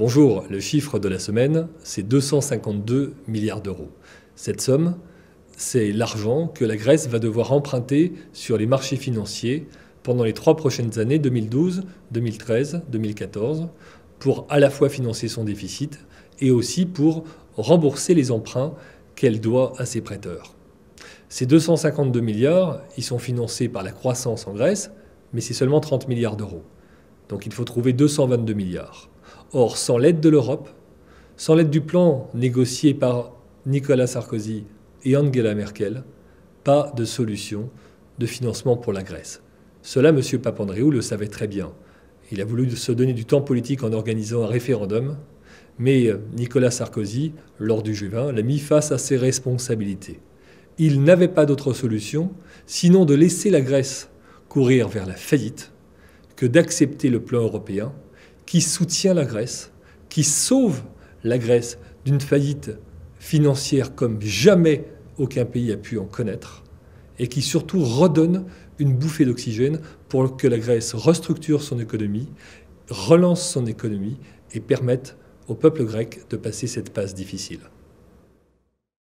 Bonjour, le chiffre de la semaine, c'est 252 milliards d'euros. Cette somme, c'est l'argent que la Grèce va devoir emprunter sur les marchés financiers pendant les trois prochaines années 2012, 2013, 2014, pour à la fois financer son déficit et aussi pour rembourser les emprunts qu'elle doit à ses prêteurs. Ces 252 milliards, ils sont financés par la croissance en Grèce, mais c'est seulement 30 milliards d'euros. Donc il faut trouver 222 milliards. Or, sans l'aide de l'Europe, sans l'aide du plan négocié par Nicolas Sarkozy et Angela Merkel, pas de solution de financement pour la Grèce. Cela, M. Papandreou le savait très bien. Il a voulu se donner du temps politique en organisant un référendum, mais euh, Nicolas Sarkozy, lors du G20, l'a mis face à ses responsabilités. Il n'avait pas d'autre solution sinon de laisser la Grèce courir vers la faillite que d'accepter le plan européen qui soutient la Grèce, qui sauve la Grèce d'une faillite financière comme jamais aucun pays a pu en connaître, et qui surtout redonne une bouffée d'oxygène pour que la Grèce restructure son économie, relance son économie et permette au peuple grec de passer cette passe difficile.